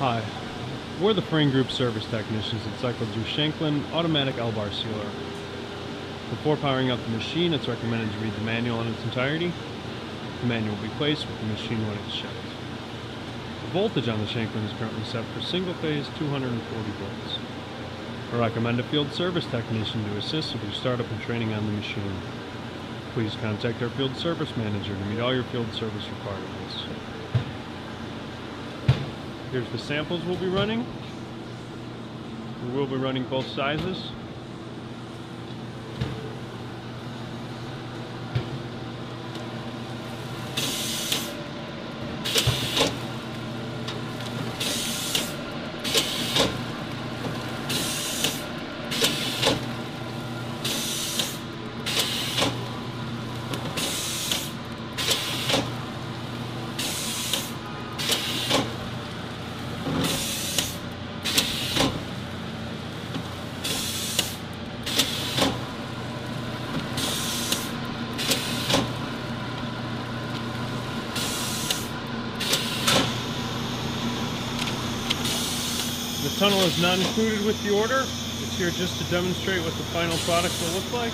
Hi, we're the Frain Group service technicians at Cycle Shanklin Automatic L-Bar Sealer. Before powering up the machine, it's recommended to read the manual in its entirety. The manual will be placed with the machine when it's shipped. The voltage on the Shanklin is currently set for single phase 240 volts. I recommend a field service technician to assist with your startup and training on the machine. Please contact our field service manager to meet all your field service requirements. Here's the samples we'll be running. We will be running both sizes. The tunnel is not included with the order. It's here just to demonstrate what the final product will look like.